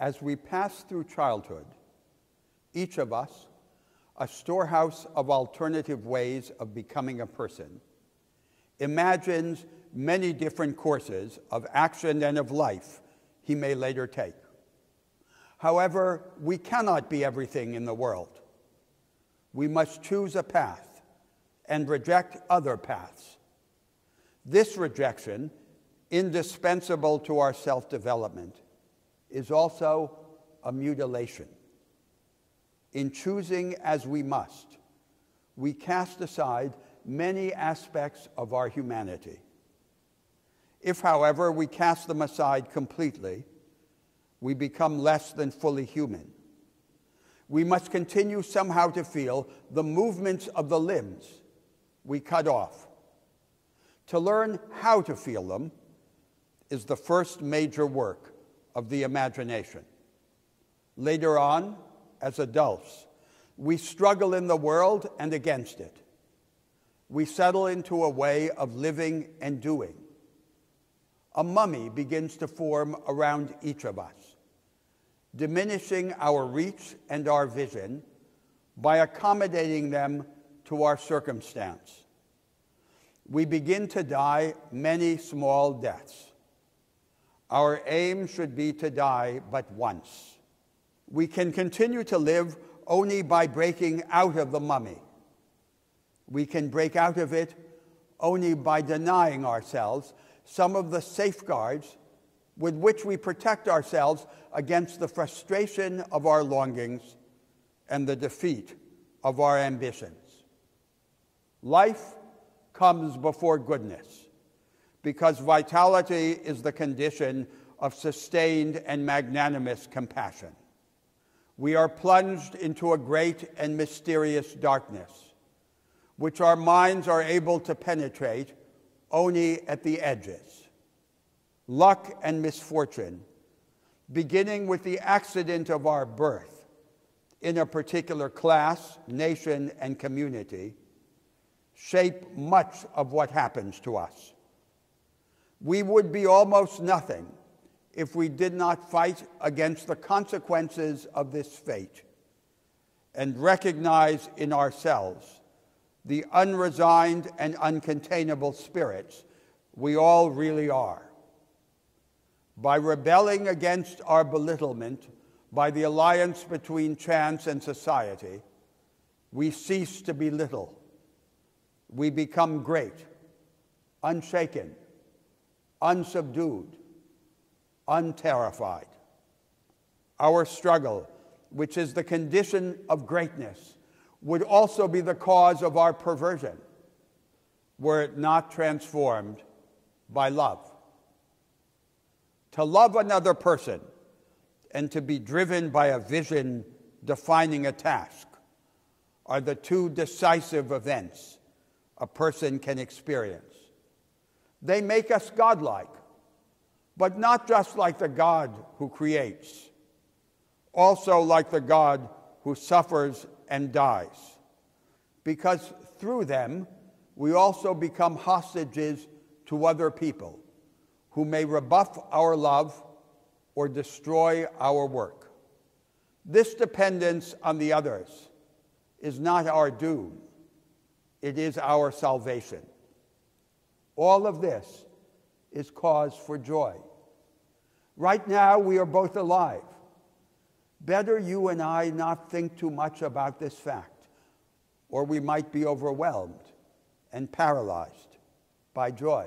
As we pass through childhood, each of us, a storehouse of alternative ways of becoming a person, imagines many different courses of action and of life he may later take. However, we cannot be everything in the world. We must choose a path and reject other paths. This rejection, indispensable to our self development, is also a mutilation. In choosing as we must, we cast aside many aspects of our humanity. If, however, we cast them aside completely, we become less than fully human. We must continue somehow to feel the movements of the limbs we cut off. To learn how to feel them is the first major work of the imagination. Later on, as adults, we struggle in the world and against it. We settle into a way of living and doing. A mummy begins to form around each of us, diminishing our reach and our vision by accommodating them to our circumstance. We begin to die many small deaths. Our aim should be to die but once. We can continue to live only by breaking out of the mummy. We can break out of it only by denying ourselves some of the safeguards with which we protect ourselves against the frustration of our longings and the defeat of our ambitions. Life comes before goodness because vitality is the condition of sustained and magnanimous compassion. We are plunged into a great and mysterious darkness, which our minds are able to penetrate only at the edges. Luck and misfortune, beginning with the accident of our birth in a particular class, nation, and community, shape much of what happens to us. We would be almost nothing if we did not fight against the consequences of this fate and recognize in ourselves the unresigned and uncontainable spirits we all really are. By rebelling against our belittlement by the alliance between chance and society, we cease to be little. We become great, unshaken, unsubdued, unterrified. Our struggle, which is the condition of greatness, would also be the cause of our perversion were it not transformed by love. To love another person and to be driven by a vision defining a task are the two decisive events a person can experience. They make us godlike, but not just like the God who creates, also like the God who suffers and dies. Because through them, we also become hostages to other people who may rebuff our love or destroy our work. This dependence on the others is not our doom, it is our salvation. All of this is cause for joy. Right now, we are both alive. Better you and I not think too much about this fact, or we might be overwhelmed and paralyzed by joy.